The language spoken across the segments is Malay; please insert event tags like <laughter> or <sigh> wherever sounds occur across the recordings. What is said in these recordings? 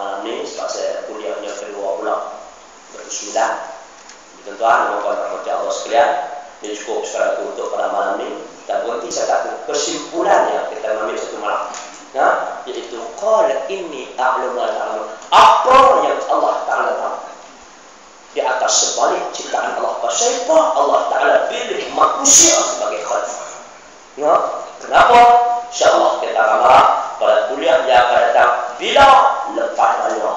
malam ni sebab saya kuliahnya kedua pula berkesembilan tuan-tuan mohon rahmat Allah sekalian. Ini cukup sekarang untuk pada malam ni. Dan berhenti saya kata kesimpulannya kita mengambil satu malam. Ya, iaitu qala inni a'lamu ta'ala apa yang Allah Ta'ala tahu? Di atas sebalik ciptaan Allah. Siapa Allah Ta'ala pilih manusia sebagai khalifah ya, kenapa? insyaAllah kita akan marah pada kuliah yang akan datang bila lepas raya.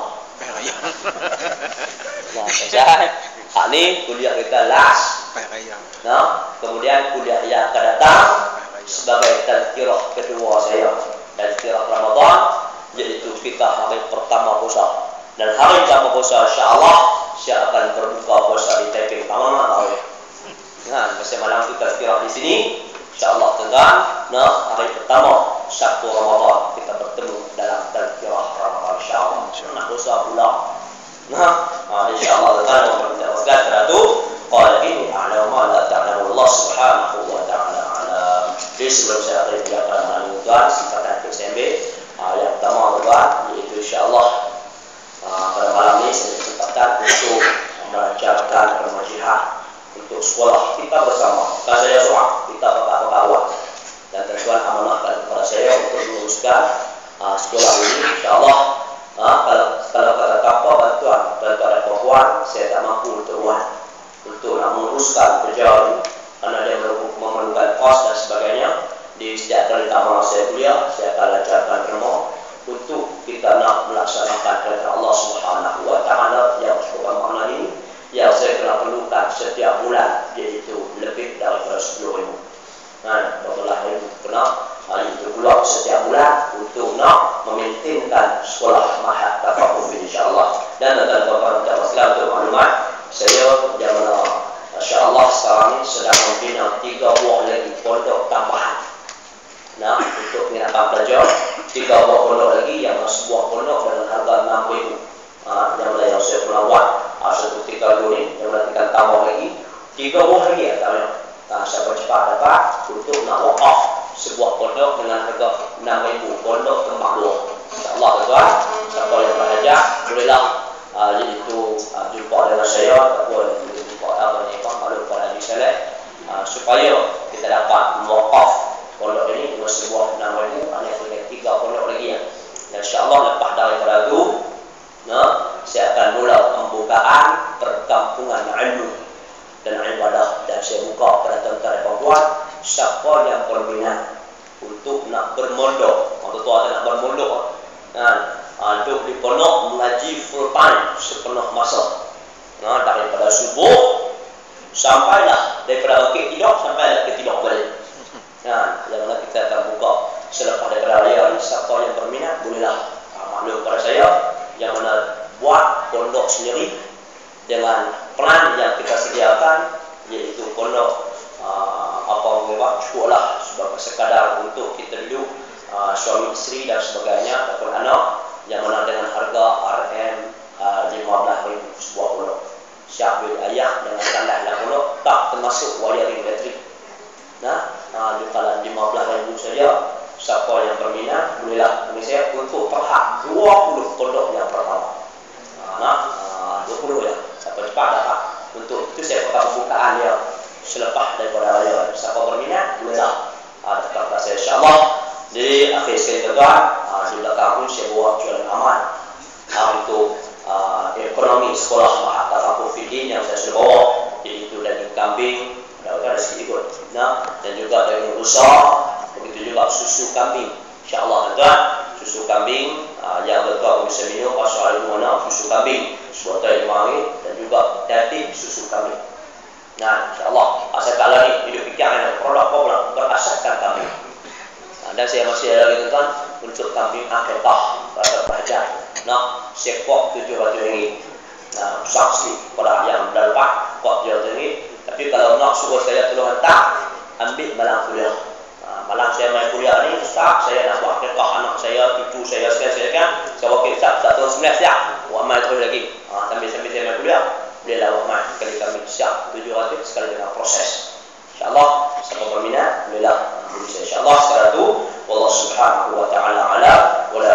Nah, <laughs> hak ni kuliah kita last. Nah, kemudian kuliah yang akan datang sebagai tazkirah kedua saya tazkirah Ramadan iaitu kita hari pertama puasa. Dan hari pertama puasa insya-Allah saya akan berbuka puasa di Taipei Taman Tahu. Nah, masa malam kita tazkirah di sini InsyaAllah tuan nah, hari pertama Sabtu Ramadan kita bertemu dalam tazkirah Ramadan insyaAllah. Nak dosa pula. Nah, ha, insyaAllah tuan-tuan yang berminta wasgat teratu. Qala ini a'la ma la ta'lamu Allah subhanahu wa ta'ala alam. Jadi sebelum saya akan pada malam ini tuan, sifatan yang ambil. Ha, yang pertama tuan, iaitu insyaAllah ha, pada malam ini saya kesempatan untuk mengajarkan permajihan untuk sekolah kita bersama. Kan saya seorang, kita bapak-bapak awak. Dan tuan amanahkan kepada saya untuk menguruskan uh, sekolah ini. InsyaAllah, uh, kalau, kalau kata apa bantuan, bantuan ada perempuan, saya tak mampu untuk buat. Untuk nak menguruskan kerja ini. Kerana dia memerlukan kos dan sebagainya. Di setiap kali tamat saya kuliah, saya akan lancarkan rumah untuk kita nak melaksanakan kerja Allah Subhanahu Wa Taala yang sebuah makna ini yang saya kena perlukan setiap bulan iaitu lebih daripada 10 ribu. Nah, barulah ribu kena hal itu keluar setiap bulan untuk nak memaintainkan sekolah mahat tafakuf insyaAllah. Dan dan puan untuk maklumat, saya yang mana insyaAllah sekarang ini sedang membina tiga buah lagi pondok tambahan. Nah, untuk penginapan pelajar, tiga buah pondok lagi yang sebuah pondok dengan harga 6 ribu. Ha, yang mana yang saya pernah buat ha, satu tiga dua ni yang mana tinggal tambah lagi tiga buah lagi ya tak banyak ha, siapa cepat dapat untuk nak wakaf sebuah pondok dengan harga enam ribu pondok tempat dua insyaAllah tuan siapa yang belajar bolehlah ha, jadi itu ha, jumpa dengan saya ataupun jumpa apa ni Pak Maklum pada Haji Saleh ha, supaya kita dapat wakaf ini sebuah enam ribu ada tiga pondok lagi ya dan insyaAllah lepas daripada itu Nah, saya akan mula pembukaan perkampungan ilmu dan ibadah. Dan saya buka pada tuan-tuan dan puan siapa yang berminat untuk nak bermondok? Atau tuan nak bermondok. Nah, untuk di pondok mengaji full time sepenuh masa. Nah, daripada subuh sampailah. Daripada wakil tidur sampai ke tidur balik. Nah, yang mana kita akan buka selepas daripada raya siapa yang berminat bolehlah. Ah, maklum pada saya yang mana buat pondok sendiri dengan plan yang kita sediakan iaitu pondok uh, apa mengapa cukuplah sebagai sekadar untuk kita dulu uh, suami isteri dan sebagainya ataupun anak yang mana dengan harga RM uh, 15,000 sebuah pondok. Siap beli ayah dengan tandah dalam pondok tak termasuk wiring elektrik uh, 15,000 saja siapa yang berminat bolehlah bagi saya untuk perhak 20 pondok yang pertama. Nah, uh, 20 ya. Siapa cepat dapat. Untuk itu saya buka pembukaan dia selepas daripada raya. Siapa berminat bolehlah datang ke saya insya-Allah. Jadi akhir sekali tuan, uh, di belakang pun saya bawa jualan aman untuk ekonomi sekolah Mahata Fakuh Fidin yang saya sudah bawa iaitu daging kambing, ada sedikit ikut. Nah, dan juga daging rusa, begitu juga susu kambing. Insya-Allah tuan, susu kambing uh, yang aku bisa minum pasal ada mana susu kambing, sebuah teh wangi dan juga daging susu kambing. Nah, insya-Allah, asal kala ni hidup fikir yang produk apa berasaskan kambing. Nah, dan saya masih ada lagi tuan untuk kambing akikah pada pelajar. Nah, sekok tujuh ratus ringgit. Nah, saksi pada yang berlepas kok ratus ringgit. Tapi kalau nak suruh saya tolong hantar, ambil malam kuliah. Malam saya main kuliah ni, Ustaz, saya nak buat kekah anak saya, cucu saya, saya, saya kan. Saya wakil Ustaz, tak tahu sebenarnya siap. Buat main terus lagi. Ha, sambil-sambil saya main kuliah, boleh lah buat main. Sekali kami siap, tujuh ratus sekali dengan proses. InsyaAllah, siapa berminat, bolehlah. InsyaAllah, sekarang itu, Wallah subhanahu wa ta'ala ala, wa la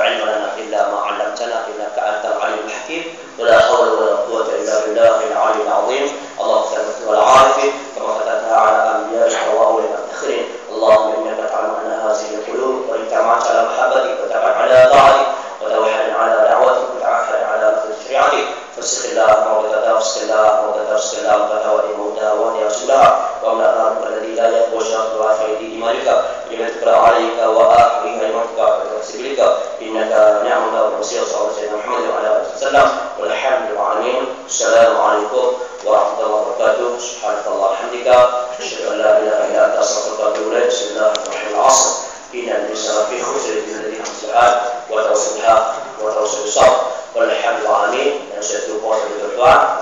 قول أباك الذي لا يقوى شرط آخر دين مالك لما تقرأ عليك وآخرها لمرتك وتكسبلك إنك نعم الله المسير صلى الله عليه محمد وعلى آله وسلم. والحمد للعالمين السلام عليكم ورحمة الله وبركاته. سبحانك الله وبحمدك. أشهد أن لا إله إلا أنت أستغفرك وأتوب إليك. بسم الله الرحمن العصر. إن الإنسان في خسر الذي خسران وتوصل الحق وتوصل الصبر. والحمد للعالمين نسأل الله الدعاء.